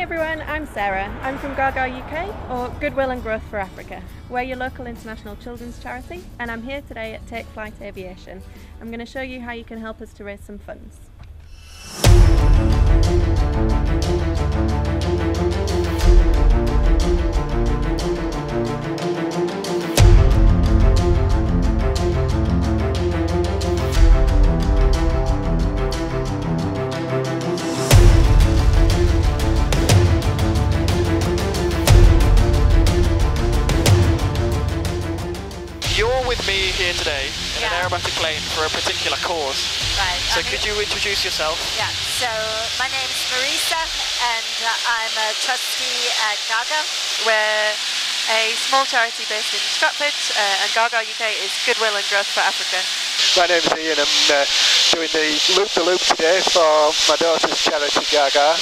everyone, I'm Sarah. I'm from Gaga UK, or Goodwill and Growth for Africa. We're your local international children's charity, and I'm here today at Take Flight Aviation. I'm going to show you how you can help us to raise some funds. You're with me here today in an Yeah. aerobatic plane for a particular cause. Right. So I'm could you introduce yourself? Yeah. So my name's Marisa, and uh, I'm a trustee at Gaga. We're a small charity based in Stratford, uh, and Gaga UK is Goodwill and Growth for Africa. My name's Ian. I'm uh, doing the loop the loop today for my daughter's charity Gaga.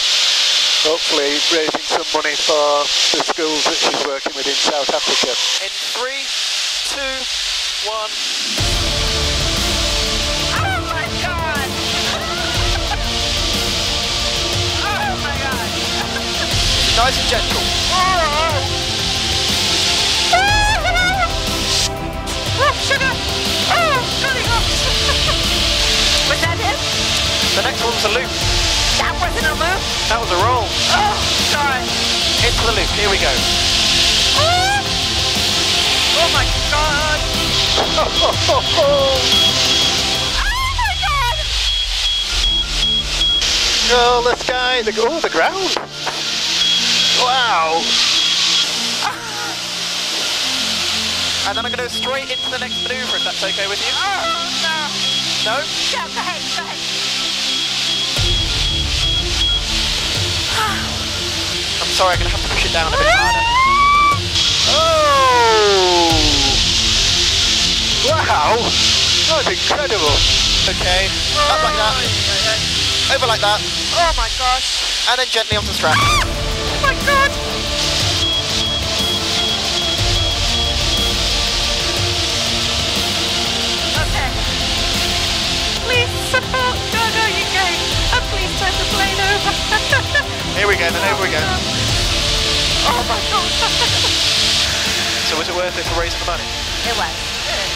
Hopefully raising some money for the schools that she's working with in South Africa. In three, two, one. Oh my God! oh my God! Nice and gentle. Oh, sugar! Oh, goody Was that it? The next one's a loop. That wasn't a loop? That was a roll. Oh, sorry. Into the loop. Here we go. Oh my god! Oh, the sky, the, oh, the ground. Wow. And then I'm going to go straight into the next manoeuvre if that's okay with you. Oh no! No? Yeah, go ahead, go ahead. I'm sorry, I'm going to have to push it down a bit Wow. That was incredible. Okay. Up like that. Over like that. Oh my gosh! And then gently onto the strap. Oh my god! Okay. Please support Gaga UK and please turn the plane over. Here we go, then over we go. oh my god! So was it worth it for raising the money? It was.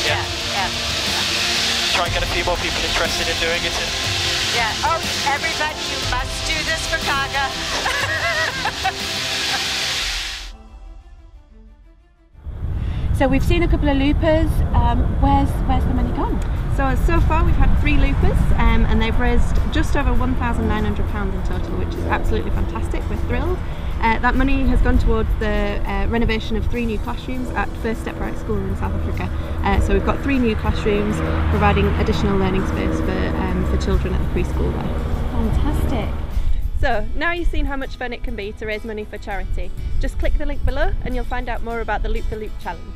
Yeah. Yeah, yeah. Try and get a few more people interested in doing it. And Yeah. Oh, everybody, you must do this for Gaga. So we've seen a couple of loopers. Um, where's where's the money gone? So so far we've had three loopers, um, and they've raised just over one thousand nine hundred pounds in total, which is absolutely fantastic. We're thrilled. Uh, that money has gone towards the uh, renovation of three new classrooms at First Step Right School in South Africa. Uh, so we've got three new classrooms, providing additional learning space for um, for children at the preschool there. Fantastic. So now you've seen how much fun it can be to raise money for charity. Just click the link below and you'll find out more about the Loop the Loop challenge.